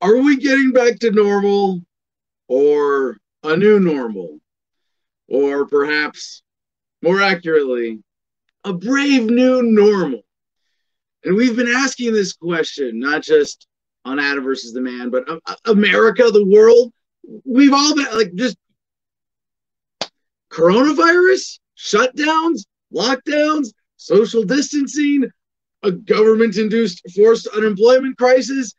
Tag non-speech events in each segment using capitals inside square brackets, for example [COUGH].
Are we getting back to normal or a new normal? Or perhaps more accurately, a brave new normal? And we've been asking this question, not just on Adam versus the man, but uh, uh, America, the world. We've all been like just coronavirus, shutdowns, lockdowns, social distancing, a government induced forced unemployment crisis.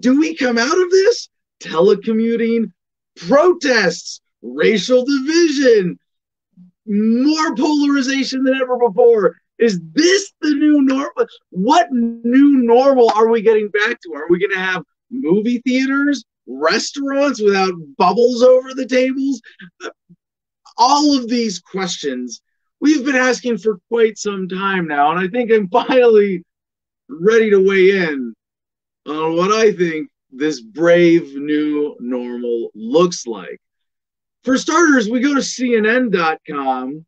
Do we come out of this? Telecommuting, protests, racial division, more polarization than ever before. Is this the new normal? What new normal are we getting back to? Are we going to have movie theaters, restaurants without bubbles over the tables? All of these questions we've been asking for quite some time now, and I think I'm [LAUGHS] finally ready to weigh in on what I think this brave new normal looks like. For starters, we go to CNN.com.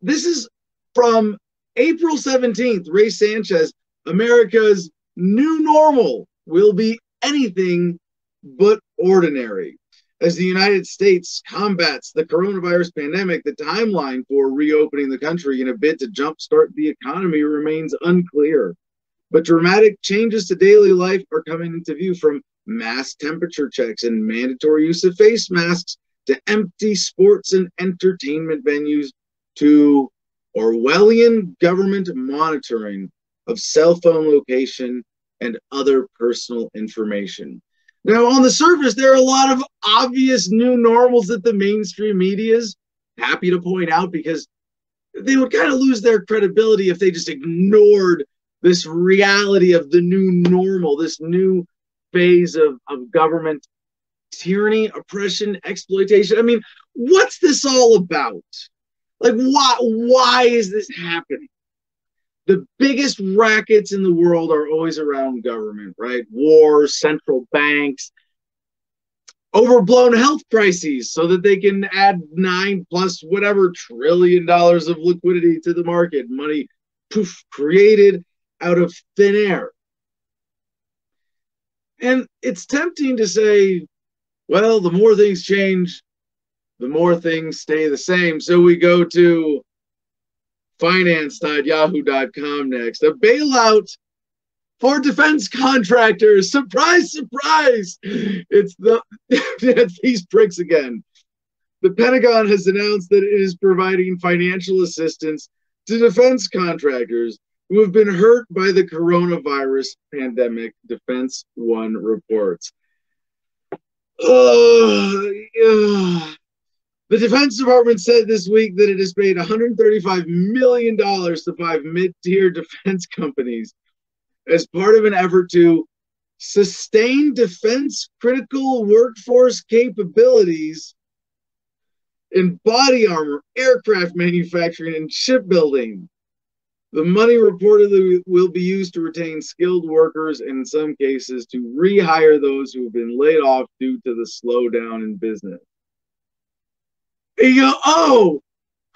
This is from April 17th, Ray Sanchez, America's new normal will be anything but ordinary. As the United States combats the coronavirus pandemic, the timeline for reopening the country in a bid to jumpstart the economy remains unclear. But dramatic changes to daily life are coming into view from mass temperature checks and mandatory use of face masks to empty sports and entertainment venues to Orwellian government monitoring of cell phone location and other personal information. Now, on the surface, there are a lot of obvious new normals that the mainstream media is happy to point out because they would kind of lose their credibility if they just ignored this reality of the new normal, this new phase of, of government tyranny, oppression, exploitation. I mean, what's this all about? Like, why why is this happening? The biggest rackets in the world are always around government, right? Wars, central banks, overblown health crises so that they can add nine plus whatever trillion dollars of liquidity to the market, money poof, created out of thin air. And it's tempting to say, well, the more things change, the more things stay the same. So we go to finance.yahoo.com next. A bailout for defense contractors. Surprise, surprise. It's the [LAUGHS] it's these pricks again. The Pentagon has announced that it is providing financial assistance to defense contractors who have been hurt by the coronavirus pandemic, Defense One reports. Oh, yeah. The Defense Department said this week that it has paid $135 million to five mid tier defense companies as part of an effort to sustain defense critical workforce capabilities in body armor, aircraft manufacturing, and shipbuilding. The money reportedly will be used to retain skilled workers and, in some cases, to rehire those who have been laid off due to the slowdown in business. And you go, oh,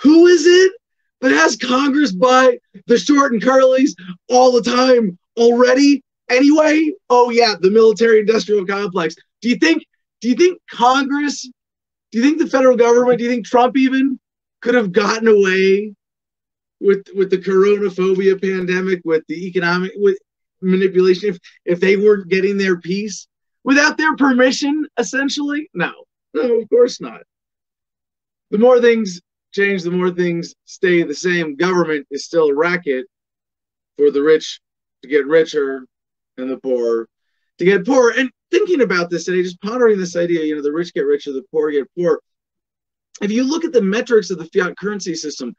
who is it that has Congress by the short and curlies all the time already? Anyway, oh yeah, the military industrial complex. Do you think do you think Congress, do you think the federal government, do you think Trump even could have gotten away with with the coronaphobia pandemic, with the economic with manipulation if if they weren't getting their piece without their permission, essentially? No. No, of course not the more things change, the more things stay the same. Government is still a racket for the rich to get richer and the poor to get poorer. And thinking about this today, just pondering this idea, you know, the rich get richer, the poor get poor. If you look at the metrics of the fiat currency system,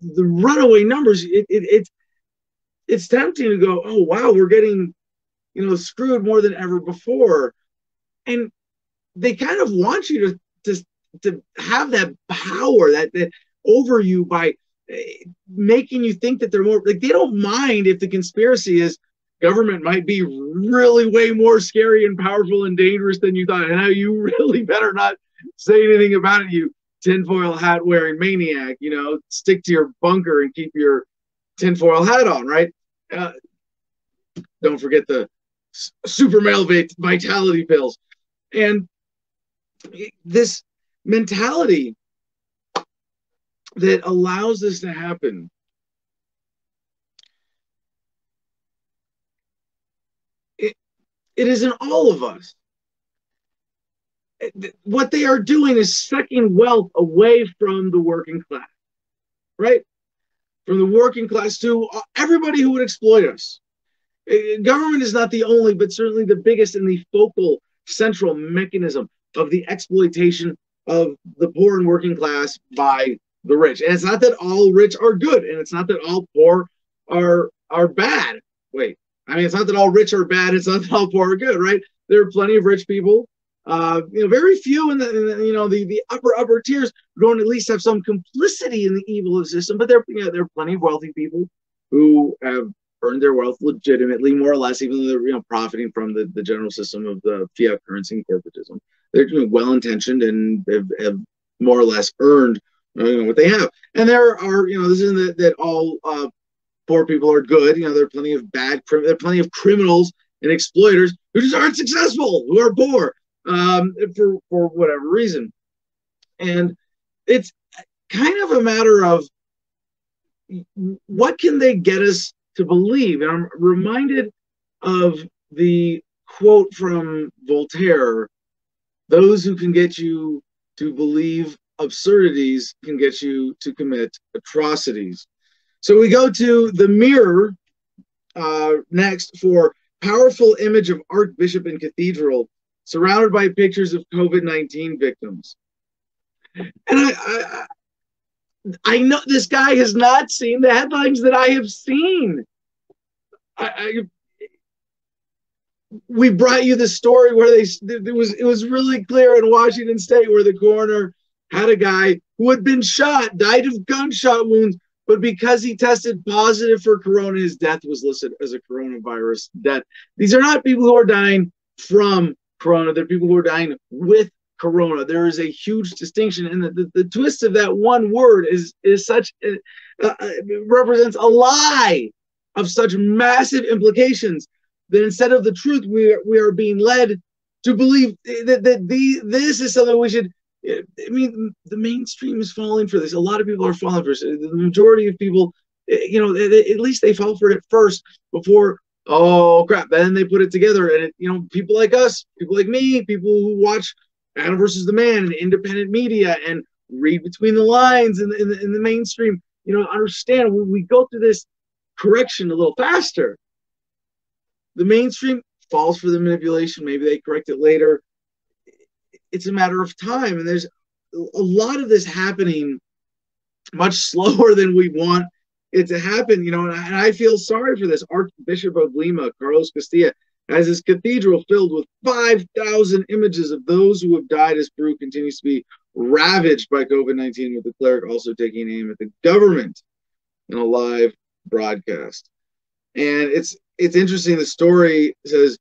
the runaway numbers, it, it, it's it's tempting to go, oh wow, we're getting, you know, screwed more than ever before. And they kind of want you to to to have that power that, that over you by eh, making you think that they're more like they don't mind if the conspiracy is government might be really way more scary and powerful and dangerous than you thought and you [LAUGHS] really better not say anything about it you tinfoil hat wearing maniac. You know, stick to your bunker and keep your tinfoil hat on, right? Uh, don't forget the super male vitality pills. And this mentality that allows this to happen. It, it is in all of us. What they are doing is sucking wealth away from the working class right? From the working class to uh, everybody who would exploit us. Uh, government is not the only but certainly the biggest and the focal central mechanism of the exploitation of the poor and working class by the rich. And it's not that all rich are good, and it's not that all poor are are bad. Wait, I mean, it's not that all rich are bad. It's not that all poor are good, right? There are plenty of rich people. Uh, you know, very few in the, in the, you know the the upper upper tiers don't at least have some complicity in the evil of the system. But there you know, there are plenty of wealthy people who have earned their wealth legitimately, more or less, even though they're you know profiting from the, the general system of the fiat currency and corporatism. They're well intentioned and have, have, more or less earned you know, what they have. And there are you know this isn't that, that all uh, poor people are good. You know there are plenty of bad, there are plenty of criminals and exploiters who just aren't successful, who are poor um, for for whatever reason. And it's kind of a matter of what can they get us to believe. And I'm reminded of the quote from Voltaire those who can get you to believe absurdities can get you to commit atrocities. So we go to the mirror uh, next for powerful image of Archbishop and Cathedral surrounded by pictures of COVID 19 victims. And I, I, I know this guy has not seen the headlines that I have seen. I, we brought you the story where they it was it was really clear in Washington State where the coroner had a guy who had been shot, died of gunshot wounds, but because he tested positive for corona, his death was listed as a coronavirus death. These are not people who are dying from corona; they're people who are dying with corona. There is a huge distinction, and the, the, the twist of that one word is is such uh, uh, represents a lie of such massive implications that instead of the truth, we are, we are being led to believe that, that the, this is something we should. I mean, the mainstream is falling for this. A lot of people are falling for this. The majority of people, you know, at least they fall for it first before oh crap then they put it together and it, you know people like us people like me people who watch Adam versus the Man and independent media and read between the lines in the, in the, in the mainstream, you know, understand we go through this correction a little faster. The mainstream falls for the manipulation. Maybe they correct it later. It's a matter of time. And there's a lot of this happening much [LAUGHS] slower than we want it to happen, you know, and I, and I feel sorry for this. Archbishop of Lima, Carlos Castillo, as his cathedral filled with 5,000 images of those who have died as Peru continues to be ravaged by COVID 19, with the cleric also taking aim at the government in a live broadcast. And it's it's interesting. The story says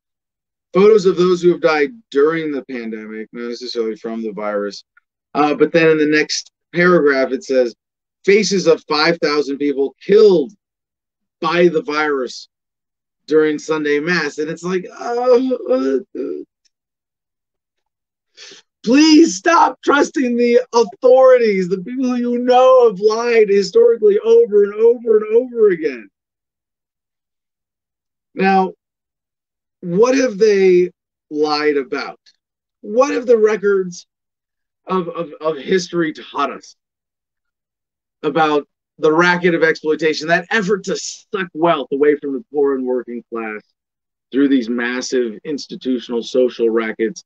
photos of those who have died during the pandemic, not necessarily from the virus. Uh, but then in the next paragraph, it says faces of 5,000 people killed by the virus during Sunday Mass. And it's like, oh, uh, please stop trusting the authorities, the people you know have lied historically over and over and over again. Now, what have they lied about? What have the records of, of, of history taught us about the racket of exploitation, that effort to suck wealth away from the poor and working class through these massive institutional social rackets,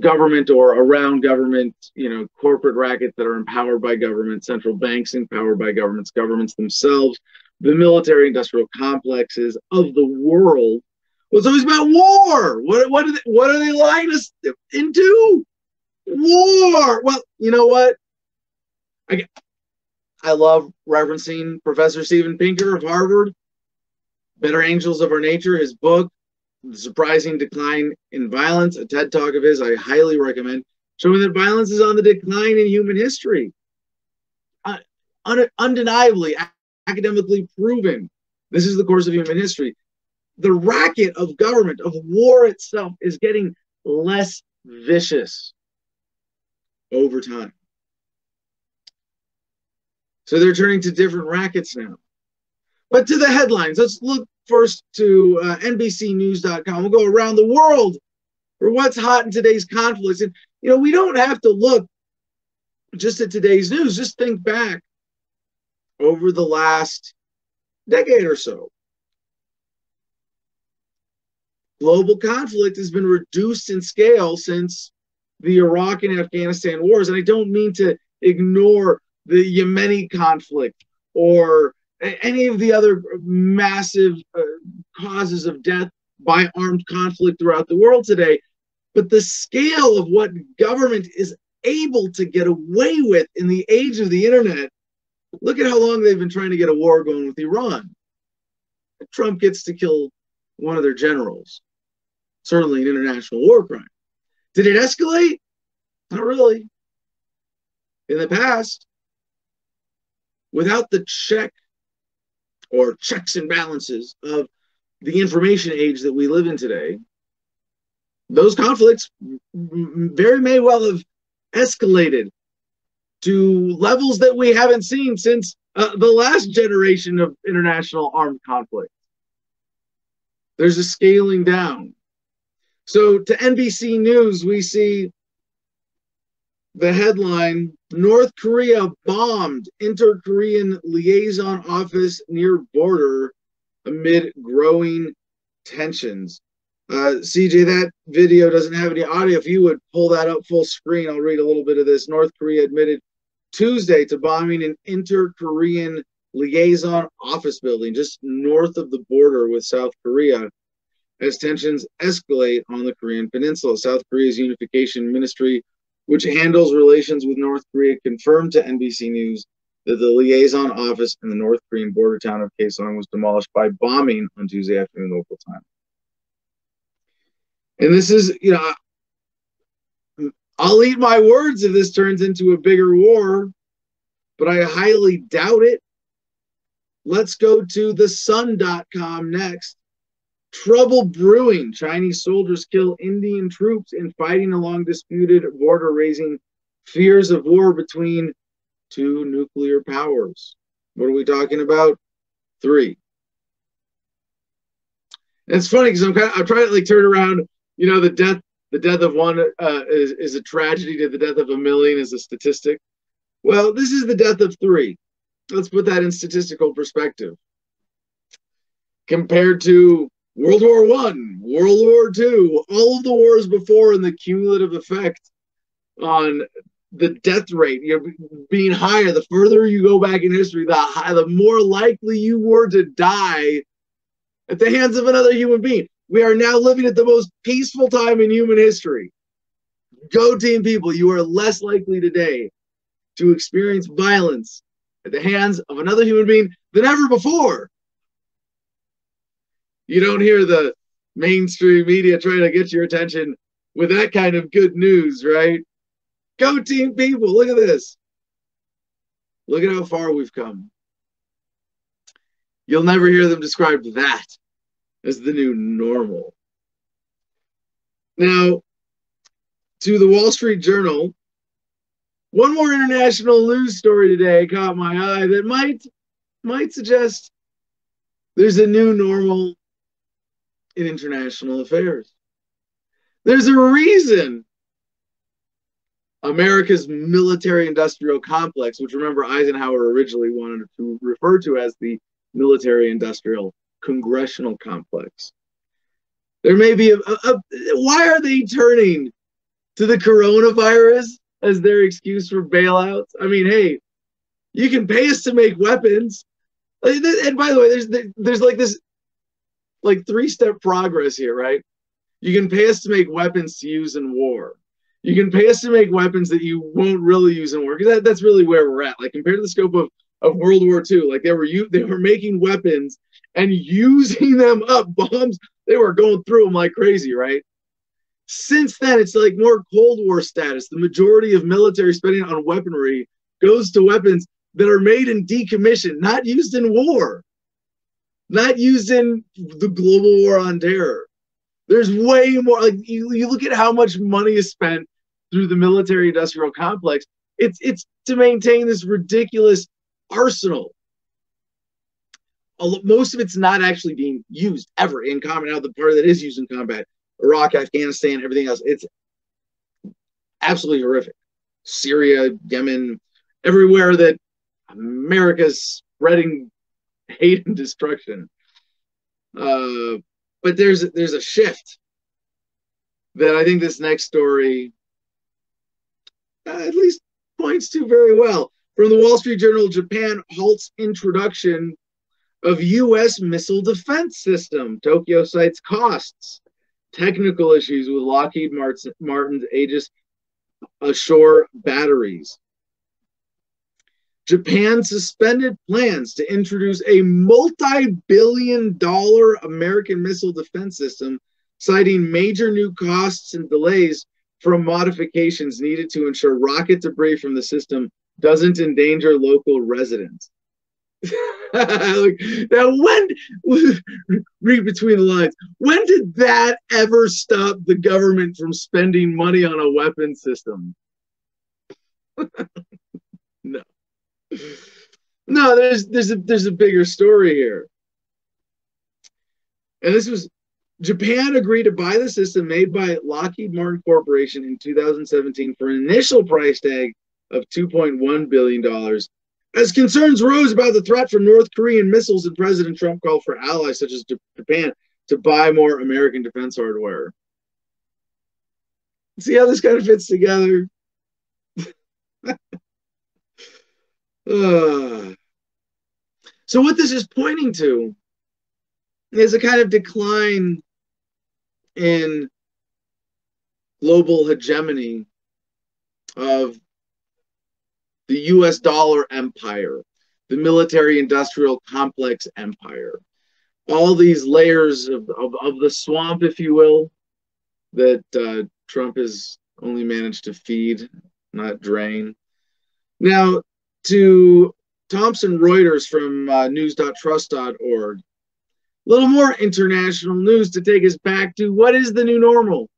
government or around government, you know, corporate rackets that are empowered by government, central banks empowered by governments, governments themselves, the military industrial complexes of the world. It's always about war. What, what, are they, what are they lying us into? War. Well, you know what? I, I love referencing Professor Steven Pinker of Harvard, Better Angels of Our Nature, his book, The Surprising Decline in Violence, a TED talk of his I highly recommend, showing that violence is on the decline in human history. un- undeniably academically proven. This is the course of human history. The racket of government, of war itself, is getting less vicious over time. So they're turning to different rackets now. But to the headlines, let's look first to uh, NBCNews.com. We'll go around the world for what's hot in today's conflicts. And, you know, we don't have to look just at today's news, just think back over the last decade or so. Global conflict has been reduced in scale since the Iraq and Afghanistan wars. And I don't mean to ignore the Yemeni conflict or any of the other massive uh, causes of death by armed conflict throughout the world today. But the scale of what government is able to get away with in the age of the internet, look at how long they've been trying to get a war going with Iran. Trump gets to kill one of their generals. Certainly an international war crime. Did it escalate? Not really. In the past, without the check or checks and balances of the information age that we live in today, those conflicts very may well have escalated to levels that we haven't seen since uh, the last generation of international armed conflict. There's a scaling down. So to NBC News, we see the headline North Korea bombed inter Korean liaison office near border amid growing tensions. Uh, CJ, that video doesn't have any audio. If you would pull that up full screen, I'll read a little bit of this. North Korea admitted Tuesday to bombing an inter Korean liaison office building just north of the border with South Korea as tensions escalate on the Korean Peninsula. South Korea's unification ministry which handles relations with North Korea, confirmed to NBC News that the liaison office in the North Korean border town of Kaesong was demolished by bombing on Tuesday afternoon local time. And this is, you know, I'll eat my words if this turns into a bigger war, but I highly doubt it. Let's go to the sun.com next. Trouble brewing. Chinese soldiers kill Indian troops in fighting along disputed border, raising fears of war between two nuclear powers. What are we talking about? Three. And it's funny because I'm kind of I'm trying to like turn around. You know, the death the death of one uh, is is a tragedy. To the death of a million is a statistic. Well, this is the death of three. Let's put that in statistical perspective. Compared to World War One, World War Two, all of the wars before, and the cumulative effect on the death rate you know, being higher. The further you go back in history, the high, the more likely you were to die at the hands of another human being. We are now living at the most peaceful time in human history. Go team people, you are less likely today to experience violence at the hands of another human being than ever before you don't hear the mainstream media trying to get your attention with that kind of good news, right? Go team people. Look at this. Look at how far we've come. You'll never hear them describe that as the new normal. Now, to the Wall Street Journal, one more international news story today caught my eye that might might suggest there's a new normal in international affairs. There's a reason America's military industrial complex, which remember Eisenhower originally wanted to refer to as the military industrial congressional complex. There may be a, a, a, why are they turning to the coronavirus as their excuse for bailouts? I mean, hey, you can pay us to make weapons. Uh, and by the way, there's there's like this like three step progress here, right? You can pay us to make weapons to use in war. You can pay us to make weapons that you won't really use in war because that, that's really where we're at. Like compared to the scope of, of World War II, like they were you they were making weapons and using them up bombs. They were going through them like crazy, right? Since then, it's like more Cold War status. The majority of military spending on weaponry goes to weapons that are made and decommissioned, not used in war, not used in the global war on terror. There's way more. Like you, you look at how much money is spent through the military industrial complex. It's it's to maintain this ridiculous arsenal. Most of it's not actually being used ever in combat. Now the part that is used in combat, Iraq, Afghanistan, everything else, it's absolutely horrific. Syria, Yemen, everywhere that America's spreading [LAUGHS] hate and destruction. Uh, but there's there's a shift that I think this next story uh, at least points to very well. From the Wall Street Journal, Japan halts introduction of U.S. missile defense system. Tokyo cites costs, technical issues with Lockheed Martin's Aegis Ashore batteries. Japan suspended plans to introduce a multi billion dollar American missile defense system, citing major new costs and delays from modifications needed to ensure rocket debris from the system doesn't endanger local residents. [LAUGHS] like, now, when [LAUGHS] read between the lines, when did that ever stop the government from spending money on a weapon system? [LAUGHS] no no, there's there's a there's a bigger story here. And this was Japan agreed to buy the system made by Lockheed Martin Corporation in 2017 for an initial price tag of 2.1 billion dollars. As concerns rose about the threat from North Korean missiles, and President Trump called for allies such as Japan to buy more American defense hardware. See how this kind of fits together? [SIGHS] So what this is pointing to is a kind of decline in global hegemony of the US dollar empire, the military industrial complex empire, all these layers of, of, of the swamp, if you will, that uh, Trump has only managed to feed, not drain. Now, to Thomson Reuters from uh, news.trust.org. A little more international news to take us back to what is the new normal?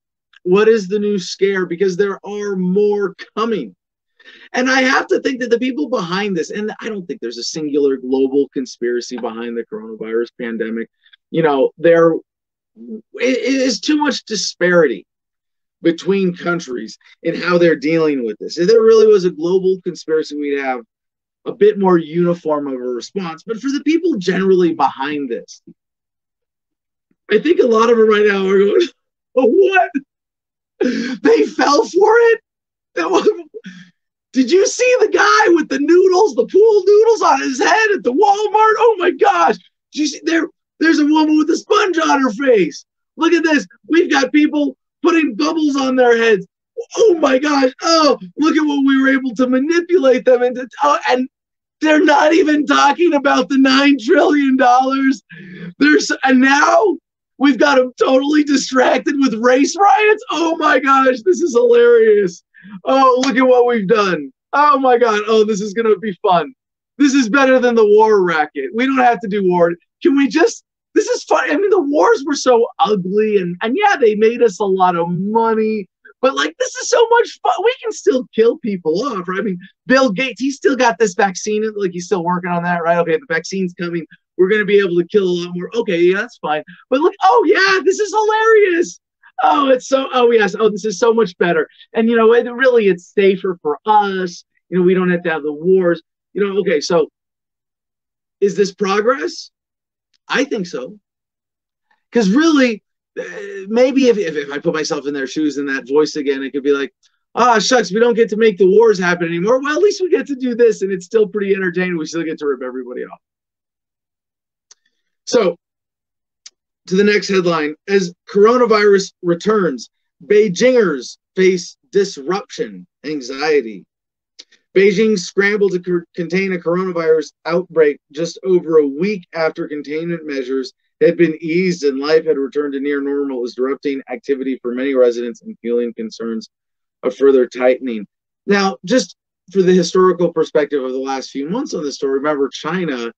What is the new scare? Because there are more coming. And I have to think that the people behind this, and I don't think there's a singular global conspiracy behind the coronavirus pandemic. You know, there is too much disparity between countries in how they're dealing with this. If there really was a global conspiracy, we'd have a bit more uniform of a response. But for the people generally behind this, I think a lot of them right now are going, oh, [LAUGHS] what? They fell for it? Did you see the guy with the noodles, the pool noodles on his head at the Walmart? Oh my gosh. Did you see there? There's a woman with a sponge on her face. Look at this. We've got people putting bubbles on their heads oh my gosh, oh, look at what we were able to manipulate them into. Oh, and they're not even talking about the nine trillion dollars. There's and now we've got them totally distracted with race riots. Oh my gosh, this is hilarious. Oh, look at what we've done. Oh my god. Oh, this is gonna be fun. This is better than the war racket. We don't have to do war. Can we just this is fun. I mean, the wars were so ugly and and yeah, they made us a lot of money but like, this is so much fun. We can still kill people off, right? I mean, Bill Gates, he's still got this vaccine. Like, he's still working on that, right? Okay, the vaccine's coming. We're going to be able to kill a lot more. Okay, yeah, that's fine. But look, oh, yeah, this is hilarious. Oh, it's so, oh, yes. Oh, this is so much better. And, you know, it, really, it's safer for us. You know, we don't have to have the wars. You know, okay, so is this progress? I think so. Because really, maybe if, if, if I put myself in their shoes in that voice again, it could be like, ah, oh, shucks, we don't get to make the wars happen anymore. Well, at least we get to do this, and it's still pretty entertaining. We still get to rip everybody off. So, to the next headline as coronavirus returns, Beijingers face disruption anxiety. Beijing scrambled to co- contain a coronavirus outbreak just over a week after containment measures had been eased and life had returned to near normal is disrupting activity for many residents and fueling concerns of further tightening. Now, just for the historical perspective of the last few months on this story, remember China.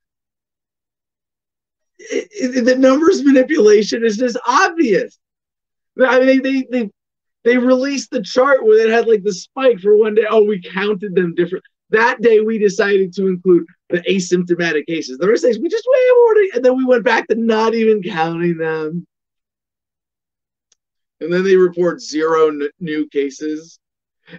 It, the numbers manipulation is just obvious. I mean, they, they they released the chart where it had like the spike for one day. Oh, we counted them different. That day we decided to include the asymptomatic cases. The rest days we just wait, and then we went back to not even counting them. And then they report zero n- new cases.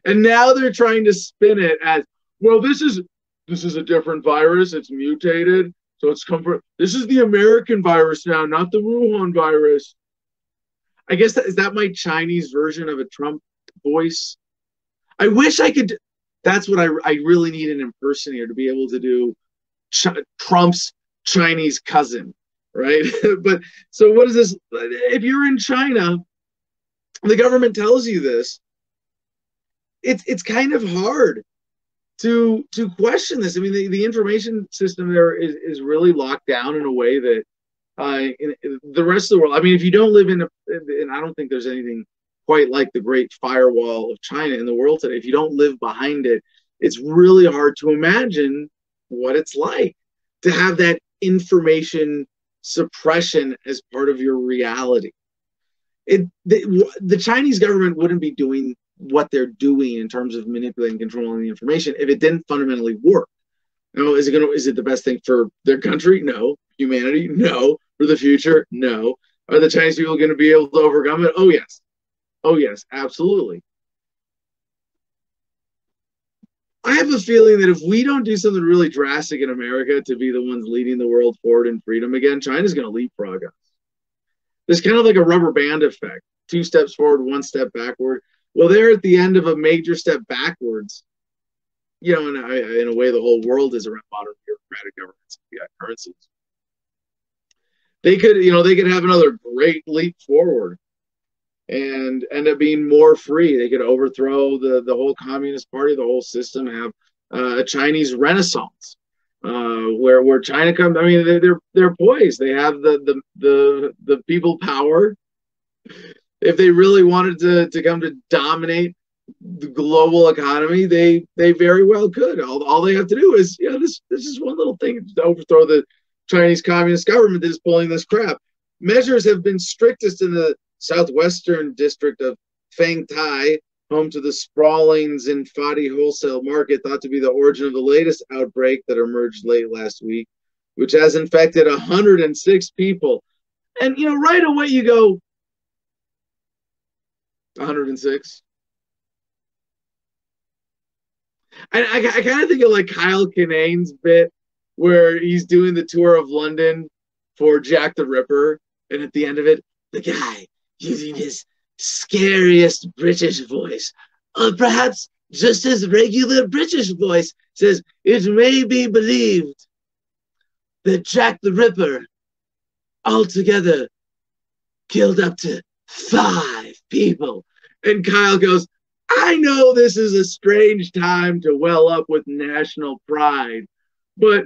And now they're trying to spin it as well. This is this is a different virus. It's mutated, so it's come from. This is the American virus now, not the Wuhan virus. I guess that is that my Chinese version of a Trump voice. I wish I could. That's what I I really need an impersonator to be able to do Ch- Trump's Chinese cousin, right? [LAUGHS] but so what is this? If you're in China, the government tells you this. It's it's kind of hard to to question this. I mean, the, the information system there is, is really locked down in a way that uh, in, in the rest of the world. I mean, if you don't live in, a, and I don't think there's anything quite like the Great Firewall of China in the world today. If you don't live behind it, it's really hard to imagine what it's like to have that information suppression as part of your reality. It the, the Chinese government wouldn't be doing what they're doing in terms of manipulating, controlling the information if it didn't fundamentally work. Now, is it going to is it the best thing for their country? No. Humanity? No for the future? No. Are the Chinese people going to be able to overcome it? Oh, yes. Oh, yes, absolutely. I have a feeling that if we don't do something really drastic in America to be the ones leading the world forward in freedom again, China's going to leapfrog us. It's kind of like a rubber band effect two steps forward, one step backward. Well, they're at the end of a major step backwards. You know, in, in a way, the whole world is around modern bureaucratic governments and fiat currencies they could, you know, they could have another great leap forward and end up being more free. They could overthrow the the whole Communist Party, the whole system, have uh, a Chinese Renaissance, uh, where where China comes. I mean, they're they're poised. They have the the the the people power. If they really wanted to to come to dominate the global economy, they they very well could. All, all they have to do is, you know, this this is one little thing to overthrow the Chinese Communist government that is pulling this crap. Measures have been strictest in the southwestern district of Fengtai, home to the sprawling Xinfadi wholesale market, thought to be the origin of the latest outbreak that emerged late last week, which has infected 106 people. And, you know, right away you go, 106. I, I, I kind of think of like Kyle Kinane's bit where he's doing the tour of London for Jack the Ripper, and at the end of it, the guy using his scariest British voice, or perhaps just his regular British voice, says, It may be believed that Jack the Ripper altogether killed up to five people. And Kyle goes, I know this is a strange time to well up with national pride, but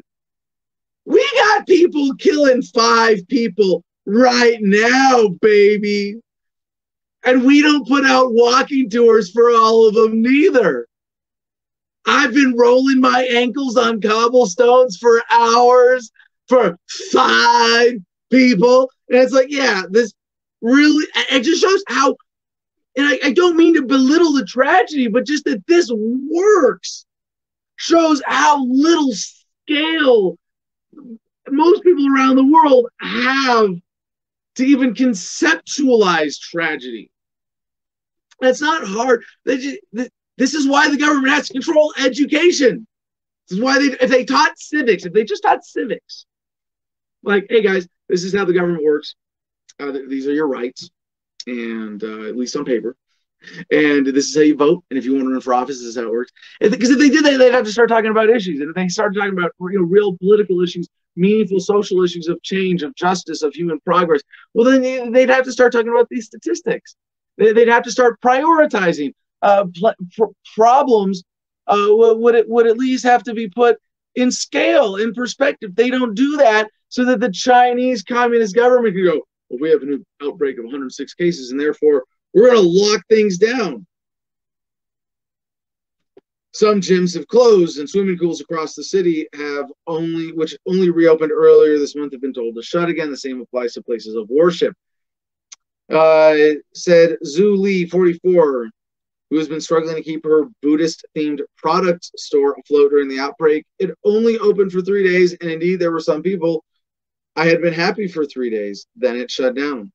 we got people killing five people right now, baby. And we don't put out walking tours for all of them neither. I've been rolling my ankles on cobblestones for hours for five people. And it's like, yeah, this really, it just shows how, and I, I don't mean to belittle the tragedy, but just that this works shows how little scale most people around the world have to even conceptualize tragedy. That's not hard. This is why the government has to control education. This is why they, if they taught civics, if they just taught civics, like, hey guys, this is how the government works. Uh, these are your rights, and uh, at least on paper. And this is how you vote. And if you want to run for office, this is how it works. Because if they did that, they'd have to start talking about issues. And if they started talking about you know real political issues, meaningful social issues of change, of justice, of human progress, well, then they'd have to start talking about these statistics. They'd have to start prioritizing uh, pr- problems. Uh, would it would at least have to be put in scale, in perspective. They don't do that so that the Chinese Communist government can go, we have a new outbreak of 106 cases, and therefore we're going to lock things down. some gyms have closed and swimming pools across the city have only which only reopened earlier this month have been told to shut again. The same applies to places of worship. Uh, said zhu li 44 who has been struggling to keep her buddhist themed product store afloat during the outbreak. It only opened for three days and indeed there were some people i had been happy for three days then it shut down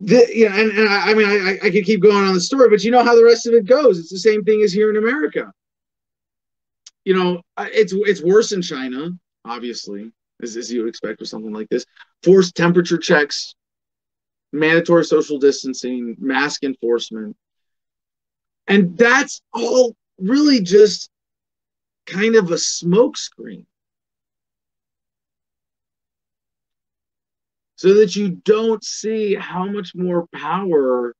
the, and, and I, I mean, I, I could keep going on the story, but you know how the rest of it goes. It's the same thing as here in America. You know, it's it's worse in China, obviously, as, as you would expect with something like this. Forced temperature checks, mandatory social distancing, mask enforcement, and that's all really just kind of a smokescreen. so that you don't see how much more power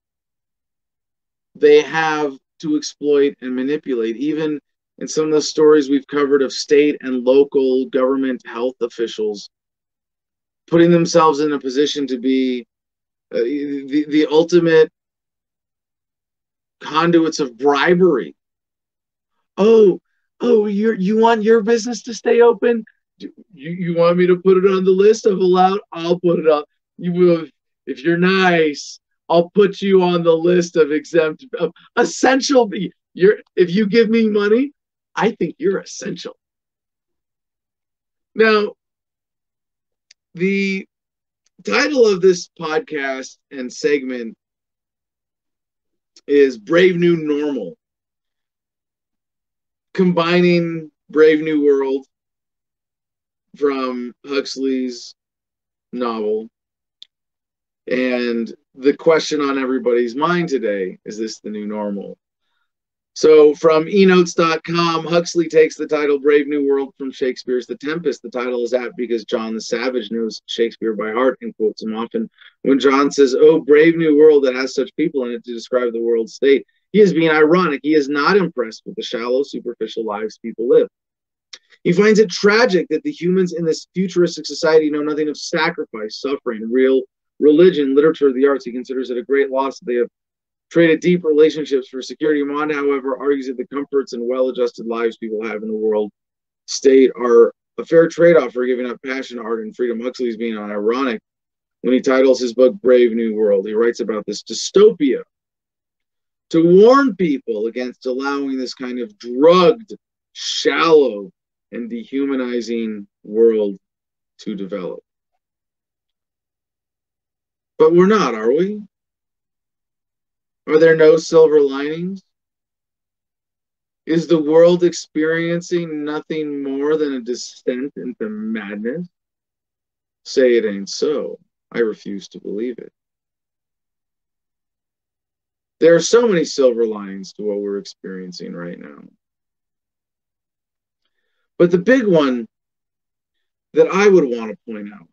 they have to exploit and manipulate. Even in some of the stories we've covered of state and local government health officials putting themselves in a position to be uh, the, the ultimate conduits of bribery. Oh, oh, you you want your business to stay open? you, you want me to put it on the list of allowed? I'll put it up. You will, if you're nice, I'll put you on the list of exempt, of essential. You're, if you give me money, I think you're essential. Now, the title of this podcast and segment is Brave New Normal, combining Brave New World from Huxley's novel. And the question on everybody's mind today is this the new normal? So, from enotes.com, Huxley takes the title Brave New World from Shakespeare's The Tempest. The title is apt because John the Savage knows Shakespeare by heart and quotes him often. When John says, Oh, brave new world that has such people in it to describe the world's state, he is being ironic. He is not impressed with the shallow, superficial lives people live. He finds it tragic that the humans in this futuristic society know nothing of sacrifice, suffering, real religion, literature, the arts. He considers it a great loss that they have traded deep relationships for security. Mond, however, argues that the comforts and well adjusted lives people have in the world state are a fair trade off for giving up passion, art, and freedom. Huxley's being ironic when he titles his book Brave New World. He writes about this dystopia to warn people against allowing this kind of drugged, shallow, and dehumanizing world to develop. But we're not, are we? Are there no silver linings? Is the world experiencing nothing more than a descent into madness? Say it ain't so. I refuse to believe it. There are so many silver linings to what we're experiencing right now. But the big one that I would want to point out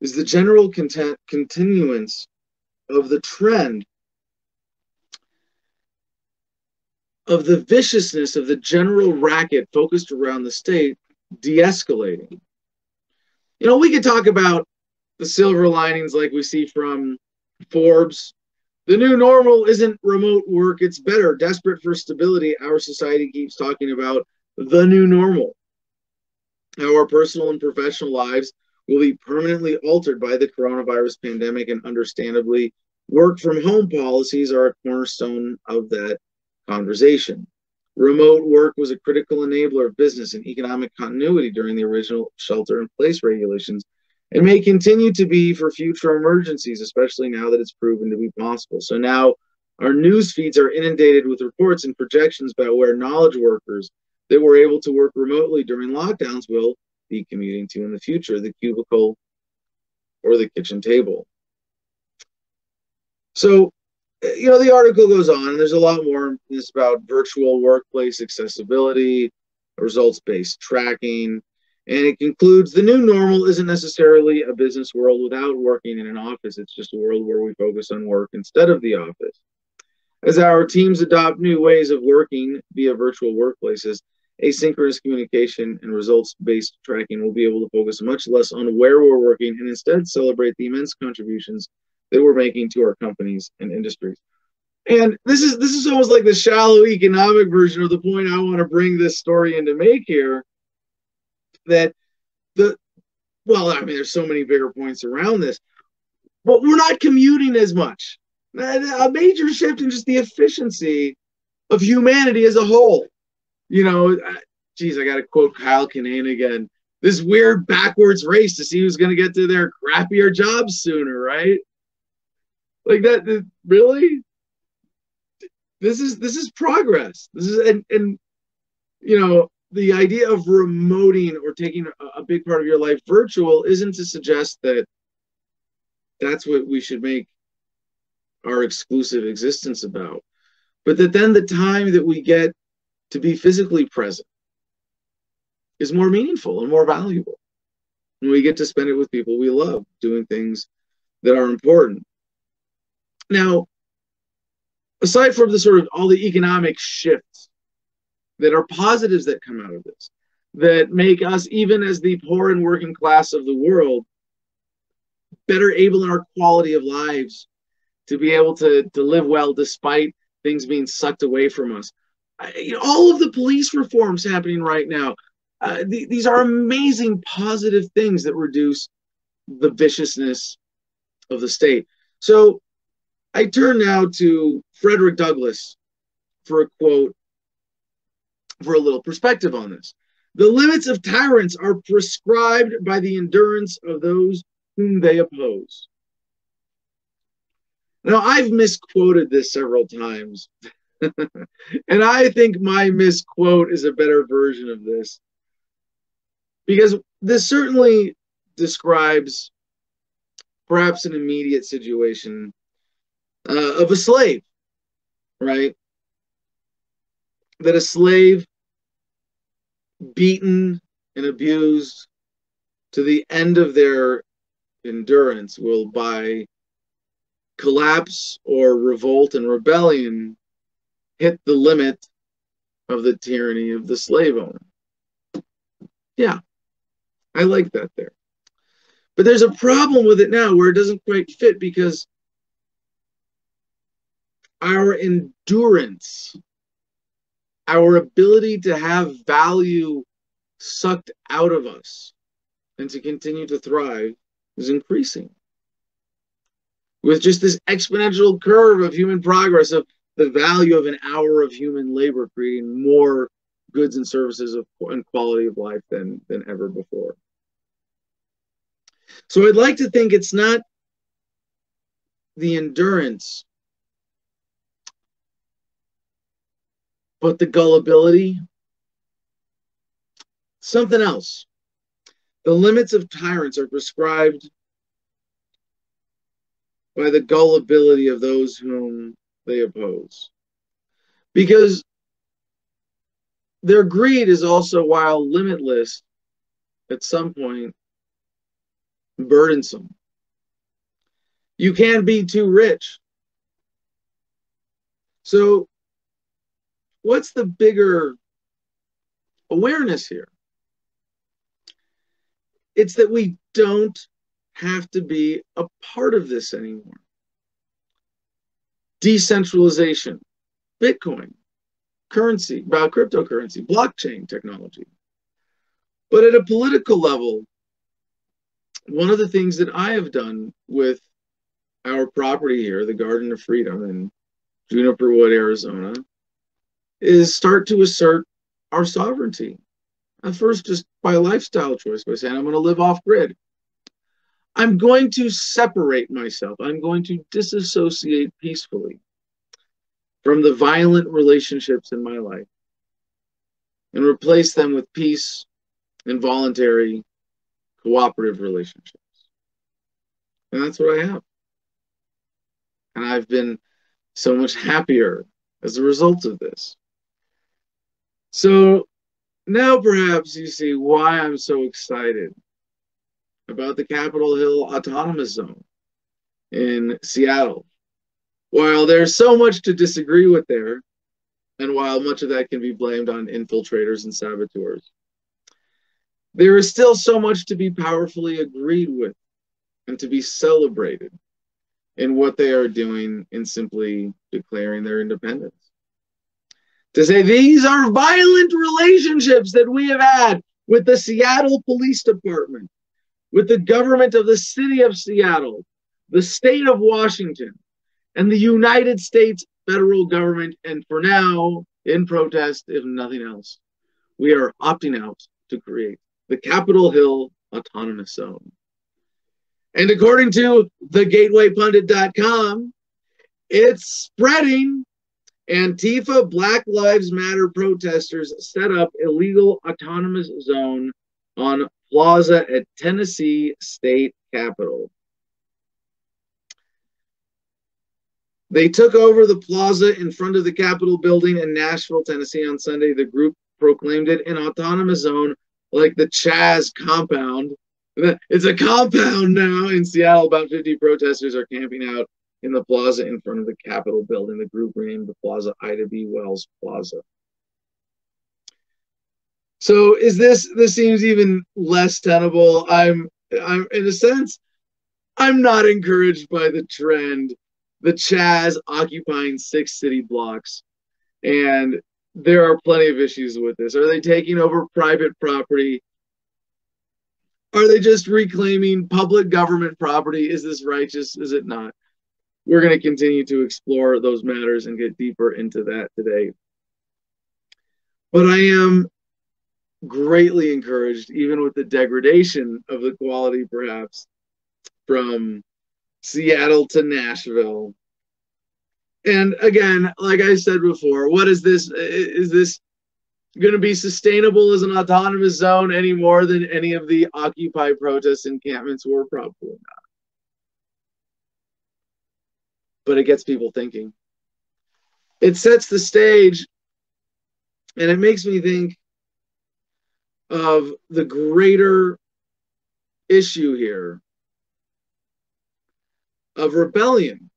is the general content, continuance of the trend of the viciousness of the general racket focused around the state de escalating. You know, we could talk about the silver linings like we see from Forbes the new normal isn't remote work, it's better. Desperate for stability, our society keeps talking about the new normal. How our personal and professional lives will be permanently altered by the coronavirus pandemic, and understandably, work from home policies are a cornerstone of that conversation. Remote work was a critical enabler of business and economic continuity during the original shelter in place regulations and may continue to be for future emergencies, especially now that it's proven to be possible. So now our news feeds are inundated with reports and projections about where knowledge workers that were able to work remotely during lockdowns will be commuting to in the future the cubicle or the kitchen table. So, you know, the article goes on, and there's a lot more this about virtual workplace accessibility, results based tracking, and it concludes the new normal isn't necessarily a business world without working in an office. It's just a world where we focus on work instead of the office. As our teams adopt new ways of working via virtual workplaces, asynchronous communication and results based tracking will be able to focus much less on where we're working and instead celebrate the immense contributions that we're making to our companies and industries. And this is this is almost like the shallow economic version of the point I want to bring this story into make here. That the well, I mean, there's so many bigger points around this, but we're not commuting as much. A major shift in just the efficiency of humanity as a whole. You know, geez, I got to quote Kyle Kinane again. This weird backwards race to see who's going to get to their crappier jobs sooner, right? Like that, really? This is this is progress. This is and and you know the idea of remoting or taking a, a big part of your life virtual isn't to suggest that that's what we should make our exclusive existence about but that then the time that we get to be physically present is more meaningful and more valuable. And we get to spend it with people we love, doing things that are important. Now, aside from the sort of all the economic shifts that are positives that come out of this, that make us, even as the poor and working class of the world, better able in our quality of lives to be able to, to live well despite things being sucked away from us. I, all of the police reforms happening right now, uh, th- these are amazing positive things that reduce the viciousness of the state. So I turn now to Frederick Douglass for a quote, for a little perspective on this. The limits of tyrants are prescribed by the endurance of those whom they oppose. Now, I've misquoted this several times. [LAUGHS] and I think my misquote is a better version of this. Because this certainly describes perhaps an immediate situation uh, of a slave, right? That a slave beaten and abused to the end of their endurance will, by collapse or revolt and rebellion hit the limit of the tyranny of the slave owner. Yeah, I like that there. But there's a problem with it now where it doesn't quite fit because our endurance, our ability to have value sucked out of us and to continue to thrive is increasing with just this exponential curve of human progress of the value of an hour of human labor creating more goods and services of, and quality of life than, than ever before. So I'd like to think it's not the endurance, but the gullibility, something else. The limits of tyrants are prescribed by the gullibility of those whom they oppose. Because their greed is also, while limitless, at some point burdensome. You can't be too rich. So, what's the bigger awareness here? It's that we don't have to be a part of this anymore. Decentralization, Bitcoin, currency, about cryptocurrency, blockchain technology. But at a political level, one of the things that I have done with our property here, the Garden of Freedom in Juniper Wood, Arizona, is start to assert our sovereignty. At first, just by lifestyle choice, by saying I'm going to live off grid. I'm going to separate myself. I'm going to disassociate peacefully from the violent relationships in my life and replace them with peace and voluntary cooperative relationships. And that's what I have. And I've been so much happier as a result of this. So now perhaps you see why I'm so excited about the Capitol Hill Autonomous Zone in Seattle. While there's so much to disagree with there, and while much of that can be blamed on infiltrators and saboteurs, there is still so much to be powerfully agreed with and to be celebrated in what they are doing in simply declaring their independence. To say these are violent relationships that we have had with the Seattle Police Department, with the government of the city of Seattle, the state of Washington, and the United States federal government, and for now, in protest, if nothing else, we are opting out to create the Capitol Hill Autonomous Zone. And according to thegatewaypundit.com, it's spreading. Antifa Black Lives Matter protesters set up illegal autonomous zone on plaza at Tennessee State Capitol. They took over the plaza in front of the Capitol building in Nashville, Tennessee on Sunday. The group proclaimed it an autonomous zone like the Chaz compound [LAUGHS] it's a compound now in Seattle. About 50 protesters are camping out in the plaza in front of the Capitol building. The group renamed the plaza Ida B. Wells Plaza. So is this this seems even less tenable? I'm I'm in a sense, I'm not encouraged by the trend. The Chaz occupying six city blocks. And there are plenty of issues with this. Are they taking over private property? Are they just reclaiming public government property? Is this righteous? Is it not? We're going to continue to explore those matters and get deeper into that today. But I am greatly encouraged, even with the degradation of the quality, perhaps, from Seattle to Nashville. And again, like I said before, what is this? Is this going to be sustainable as an autonomous zone any more than any of the Occupy protest encampments were? Probably not. But it gets people thinking. It sets the stage, and it makes me think of the greater issue here of rebellion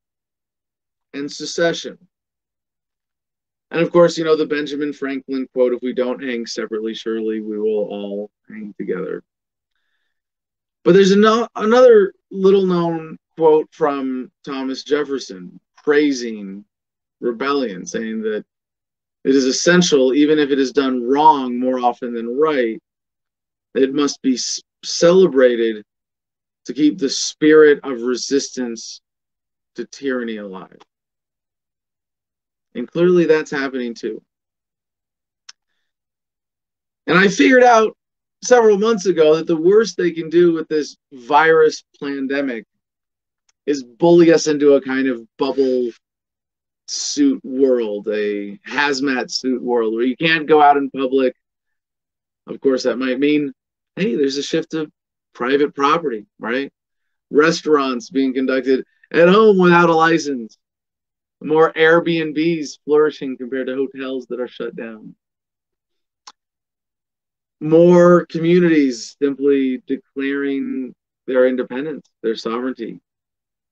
and secession. And of course, you know, the Benjamin Franklin quote if we don't hang separately, surely we will all hang together. But there's an- another little known quote from Thomas Jefferson praising rebellion, saying that it is essential, even if it is done wrong more often than right, it must be celebrated to keep the spirit of resistance to tyranny alive. And clearly that's happening too. And I figured out several months ago that the worst they can do with this virus pandemic is bully us into a kind of bubble suit world, a hazmat suit world where you can't go out in public. Of course, that might mean, hey, there's a shift to private property, right? Restaurants being conducted at home without a license more Airbnbs flourishing compared to hotels that are shut down. More communities simply declaring their independence, their sovereignty,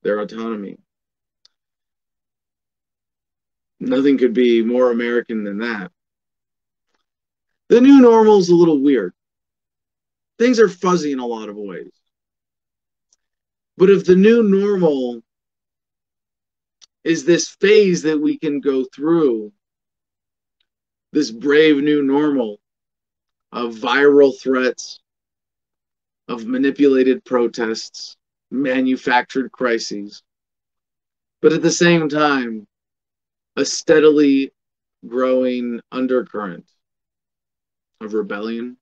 their autonomy. Nothing could be more American than that. The new normal is a little weird. Things are fuzzy in a lot of ways. But if the new normal is this phase that we can go through this brave new normal of viral threats, of manipulated protests, manufactured crises, but at the same time, a steadily growing undercurrent of rebellion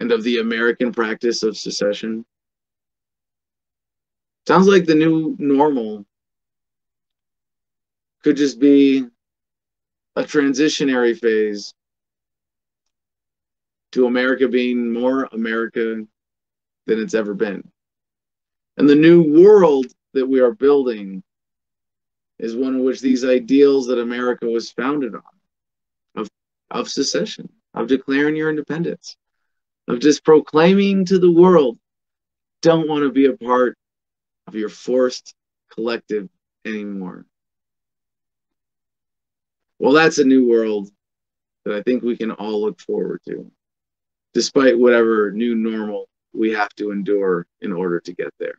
and of the American practice of secession. Sounds like the new normal could just be a transitionary phase to America being more America than it's ever been. And the new world that we are building is one in which these ideals that America was founded on of, of secession, of declaring your independence, of just proclaiming to the world, don't want to be a part of your forced collective anymore. Well, that's a new world that I think we can all look forward to, despite whatever new normal we have to endure in order to get there.